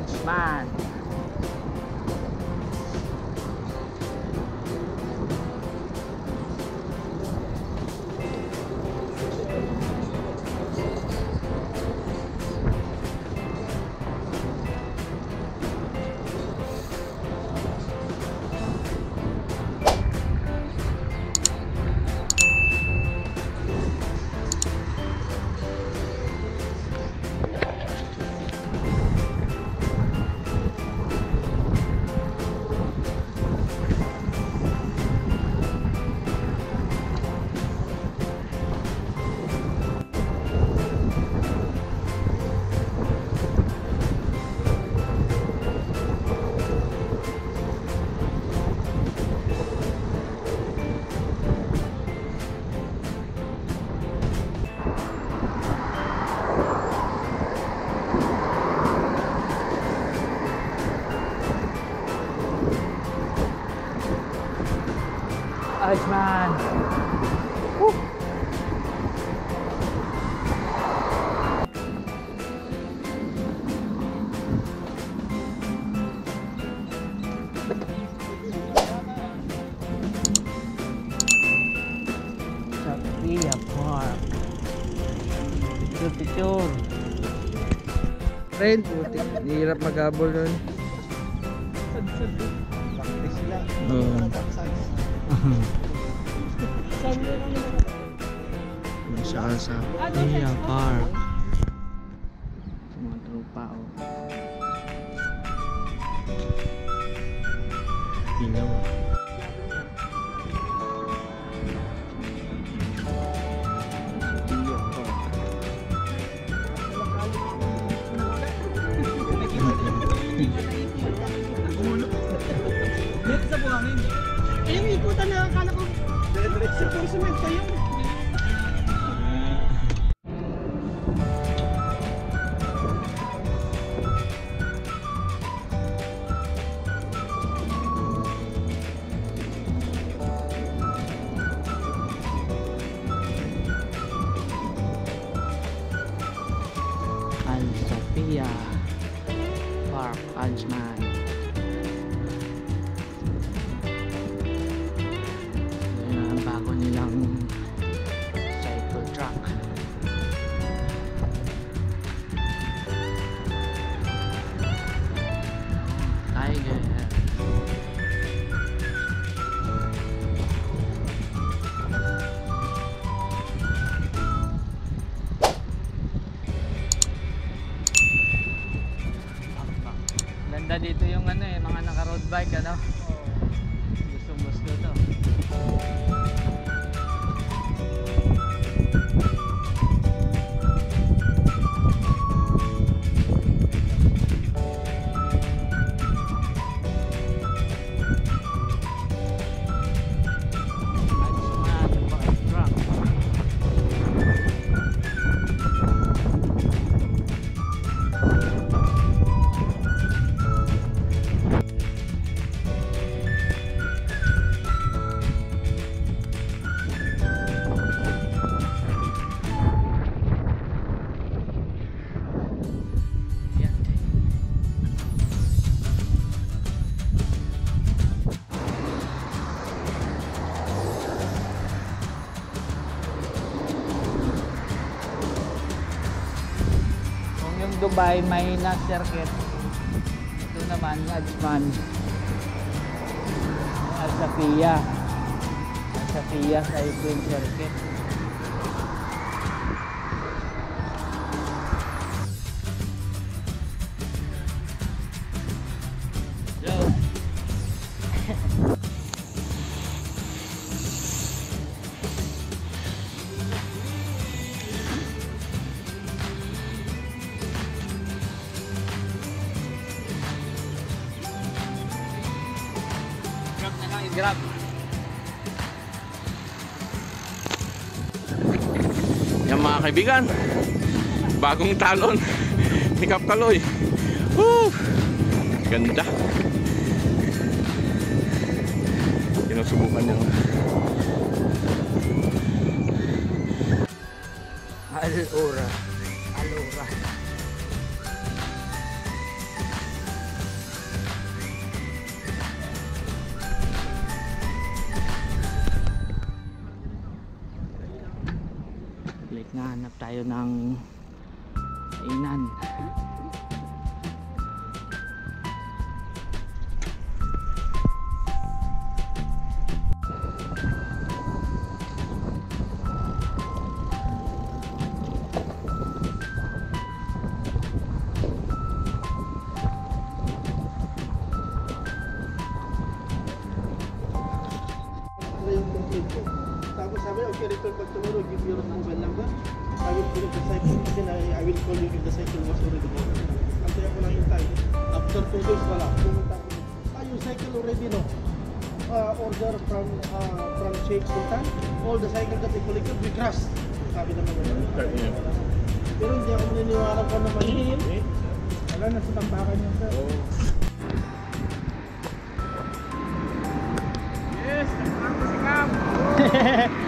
to Ajman. Ajman. Woo. Sophia Park. Picture, picture. Friend, putik. Hirap maghabol nun. Practice lang. Oo. Sa sa Sophia Park. Mga tropa oh. Ilaw. Şu girişime sayın nilang cycle track. Tiger. Ganda dito yung ano eh, mga naka road bike ano. Gustong gusto to. Dubai may na circuit, ito naman Ajman. Al Safia. Al Safia Cycling Circuit. Grab. Yan mga kaibigan. Bagong talon ni Kap Kaloy. Woo! Ganda. Sinusubukan niya. Alura. Tayo ng kainan Okay, return back tomorrow, give your mobile number. I will pull up the cycle, then I, I will call you if the cycle was already gone. Antay ako lang yung time. After two days, wala. Pumunta. Ah, yung cycle already, no? Uh, order from uh, from Sheikh Sultan. All the cycle that they collected, we. Sabi naman nila. Pero hindi ako naniniwala ko naman yun. Wala na sa tambakan yun, sir. Yes, nagpapasingam!